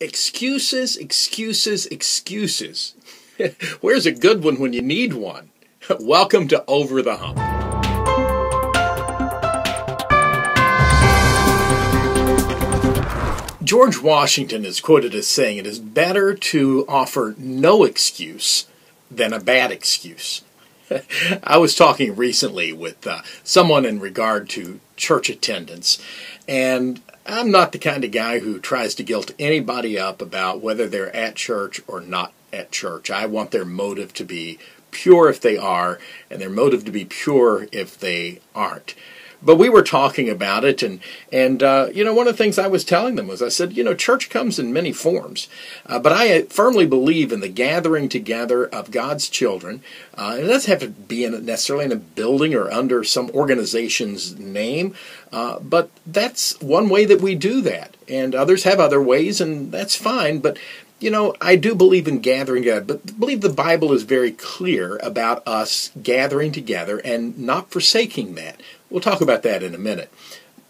Excuses, excuses, excuses. Where's a good one when you need one? Welcome to Over the Hump. George Washington is quoted as saying, It is better to offer no excuse than a bad excuse. I was talking recently with uh, someone in regard to church attendance, and I'm not the kind of guy who tries to guilt anybody up about whether they're at church or not at church. I want their motive to be pure if they are, and their motive to be pure if they aren't but we were talking about it, and and uh, you know one of the things I was telling them was I said you know church comes in many forms, uh, but I firmly believe in the gathering together of God's children. Uh, it doesn't have to be in necessarily in a building or under some organization's name, uh, but that's one way that we do that, and others have other ways, and that's fine. But you know, I do believe in gathering together, but believe the Bible is very clear about us gathering together and not forsaking that. We'll talk about that in a minute.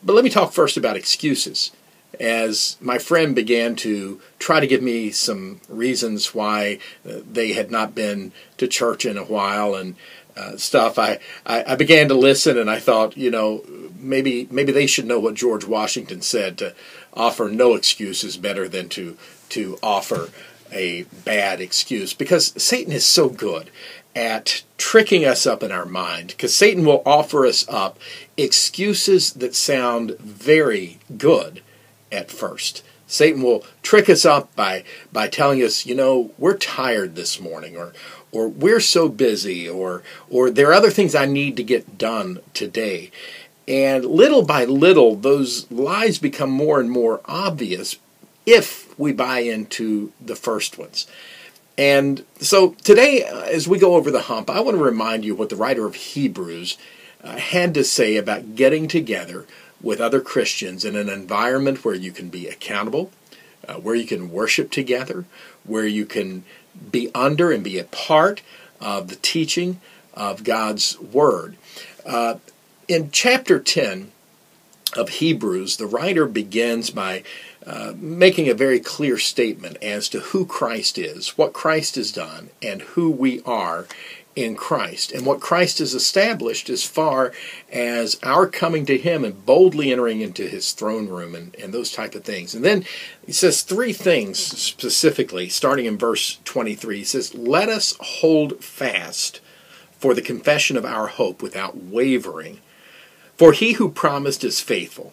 But let me talk first about excuses. As my friend began to try to give me some reasons why uh, they had not been to church in a while and uh, stuff, I, I, I began to listen and I thought, you know, maybe maybe they should know what George Washington said to offer no excuse is better than to to offer a bad excuse because Satan is so good at tricking us up in our mind because Satan will offer us up excuses that sound very good at first. Satan will trick us up by by telling us, you know, we're tired this morning or or we're so busy or or there are other things I need to get done today. And little by little those lies become more and more obvious if we buy into the first ones. And so today, uh, as we go over the hump, I want to remind you what the writer of Hebrews uh, had to say about getting together with other Christians in an environment where you can be accountable, uh, where you can worship together, where you can be under and be a part of the teaching of God's Word. Uh, in chapter 10 of Hebrews, the writer begins by uh, making a very clear statement as to who Christ is, what Christ has done, and who we are in Christ, and what Christ has established as far as our coming to Him and boldly entering into His throne room and, and those type of things. And then he says three things specifically, starting in verse 23. He says, Let us hold fast for the confession of our hope without wavering, for He who promised is faithful.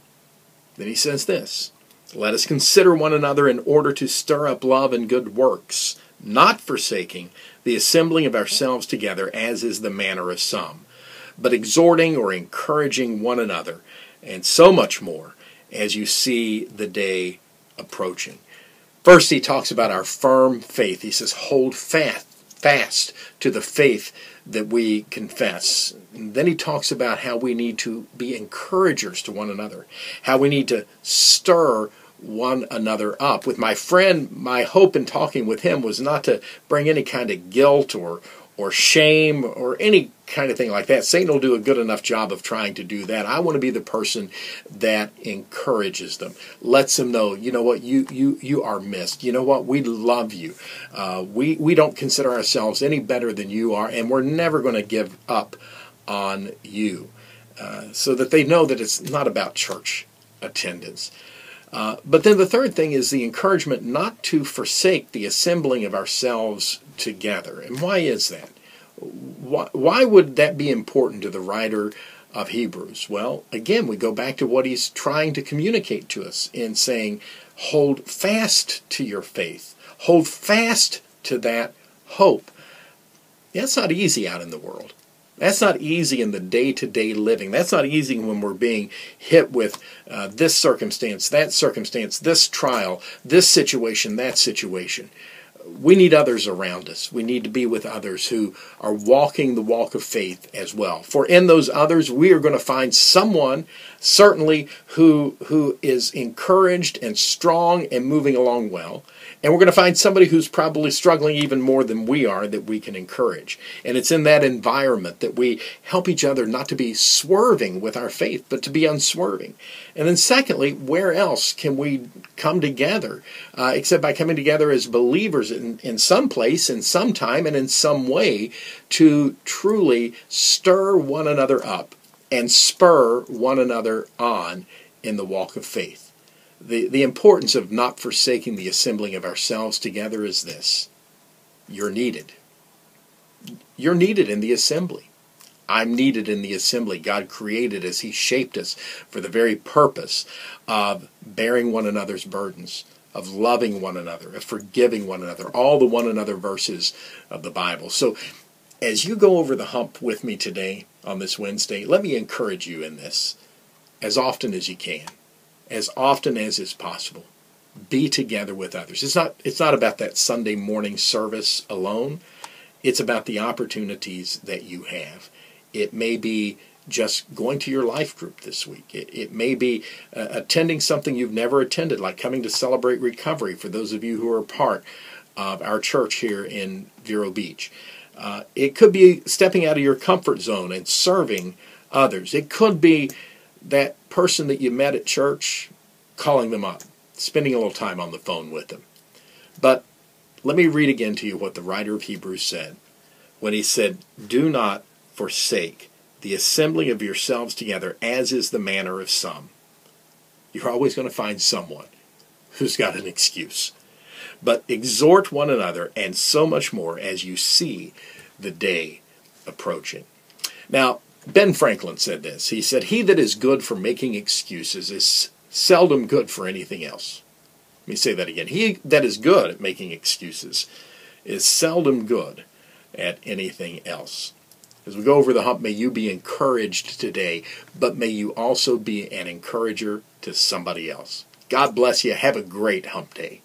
Then he says this let us consider one another in order to stir up love and good works, not forsaking the assembling of ourselves together, as is the manner of some, but exhorting or encouraging one another, and so much more as you see the day approaching. First, he talks about our firm faith. He says, Hold fast, fast to the faith that we confess. And then he talks about how we need to be encouragers to one another, how we need to stir one another up. With my friend, my hope in talking with him was not to bring any kind of guilt or or shame or any kind of thing like that. Satan will do a good enough job of trying to do that. I want to be the person that encourages them, lets them know, you know what, you you you are missed. You know what, we love you. Uh, we we don't consider ourselves any better than you are, and we're never going to give up on you. Uh, so that they know that it's not about church attendance. Uh, but then the third thing is the encouragement not to forsake the assembling of ourselves together. And why is that? Why, why would that be important to the writer of Hebrews? Well, again, we go back to what he's trying to communicate to us in saying, hold fast to your faith, hold fast to that hope. That's not easy out in the world. That's not easy in the day to day living. That's not easy when we're being hit with uh, this circumstance, that circumstance, this trial, this situation, that situation. We need others around us. We need to be with others who are walking the walk of faith as well. For in those others, we are going to find someone, certainly, who, who is encouraged and strong and moving along well. And we're going to find somebody who's probably struggling even more than we are that we can encourage. And it's in that environment that we help each other not to be swerving with our faith, but to be unswerving. And then, secondly, where else can we come together uh, except by coming together as believers in, in some place, in some time, and in some way to truly stir one another up and spur one another on in the walk of faith? the, the importance of not forsaking the assembling of ourselves together is this you're needed. You're needed in the assembly. I'm needed in the assembly. God created us, He shaped us for the very purpose of bearing one another's burdens, of loving one another, of forgiving one another, all the one another verses of the Bible. So, as you go over the hump with me today on this Wednesday, let me encourage you in this as often as you can as often as is possible. Be together with others. It's not it's not about that Sunday morning service alone. It's about the opportunities that you have. It may be just going to your life group this week. It, it may be uh, attending something you've never attended, like coming to celebrate recovery for those of you who are part of our church here in Vero Beach. Uh, it could be stepping out of your comfort zone and serving others. It could be that person that you met at church, calling them up, spending a little time on the phone with them. But let me read again to you what the writer of Hebrews said when he said, Do not forsake the assembling of yourselves together, as is the manner of some. You're always going to find someone who's got an excuse. But exhort one another, and so much more as you see the day approaching. Now, Ben Franklin said this. He said, He that is good for making excuses is seldom good for anything else. Let me say that again. He that is good at making excuses is seldom good at anything else. As we go over the hump, may you be encouraged today, but may you also be an encourager to somebody else. God bless you. Have a great hump day.